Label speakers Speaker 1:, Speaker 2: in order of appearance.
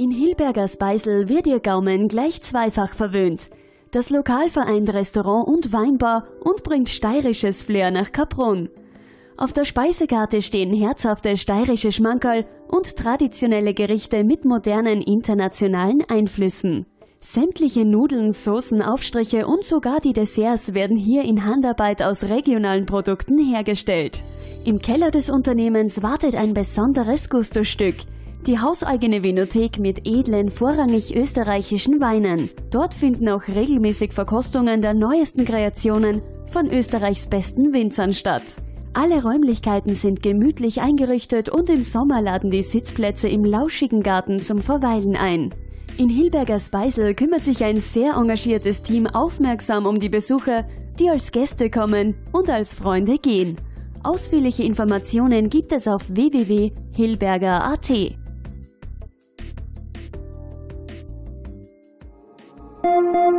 Speaker 1: In Hilberger Speisel wird Ihr Gaumen gleich zweifach verwöhnt. Das Lokal vereint Restaurant und Weinbar und bringt steirisches Flair nach Kaprun. Auf der Speisekarte stehen herzhafte steirische Schmankerl und traditionelle Gerichte mit modernen internationalen Einflüssen. Sämtliche Nudeln, Soßen, Aufstriche und sogar die Desserts werden hier in Handarbeit aus regionalen Produkten hergestellt. Im Keller des Unternehmens wartet ein besonderes Gusto-Stück – die hauseigene Vinothek mit edlen, vorrangig österreichischen Weinen. Dort finden auch regelmäßig Verkostungen der neuesten Kreationen von Österreichs besten Winzern statt. Alle Räumlichkeiten sind gemütlich eingerichtet und im Sommer laden die Sitzplätze im lauschigen Garten zum Verweilen ein. In Hilberger Speisel kümmert sich ein sehr engagiertes Team aufmerksam um die Besucher, die als Gäste kommen und als Freunde gehen. Ausführliche Informationen gibt es auf www.hilberger.at. Thank you.